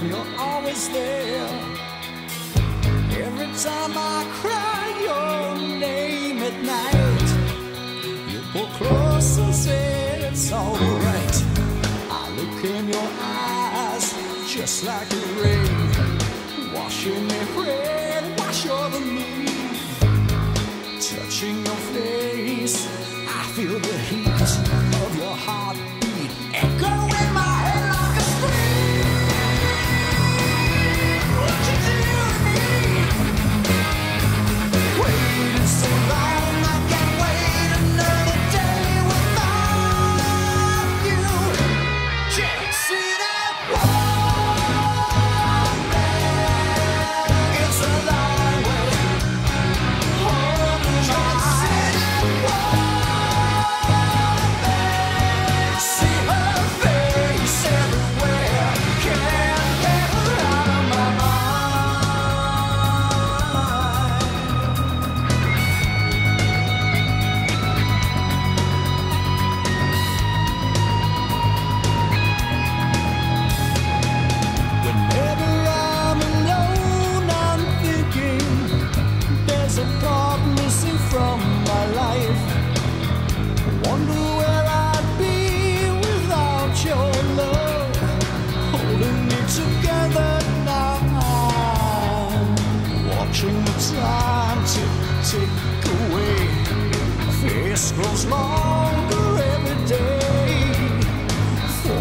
and you're always there. Every time I cry your name at night, you pull close and say it's alright. I look in your eyes just like the rain, washing me red, wash over me, touching.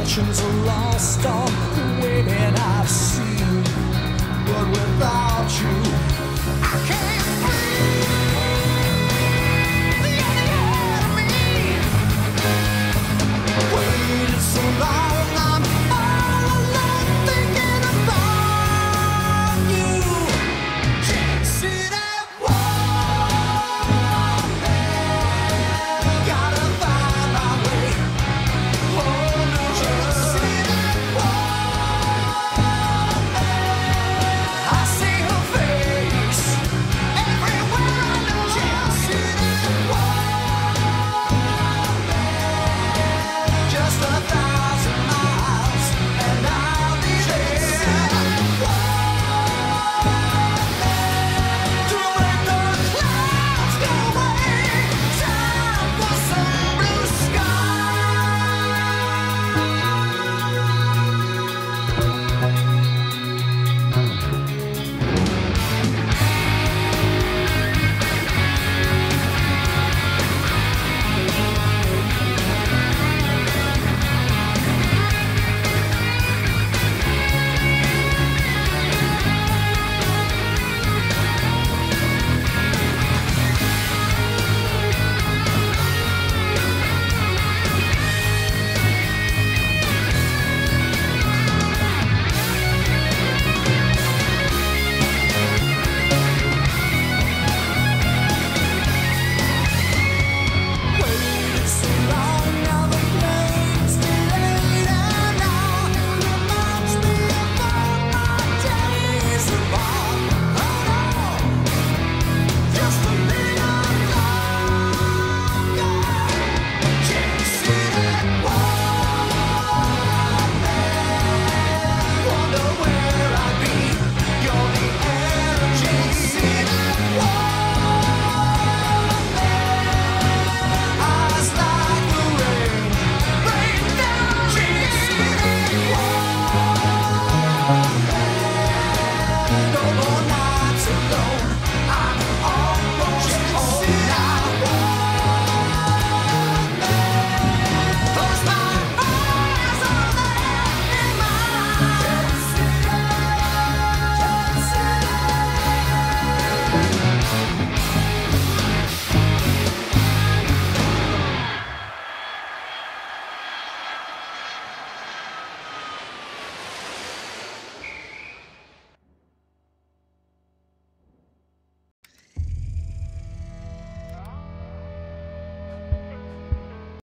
fortunes are lost on the women I've seen. But without you, I can't.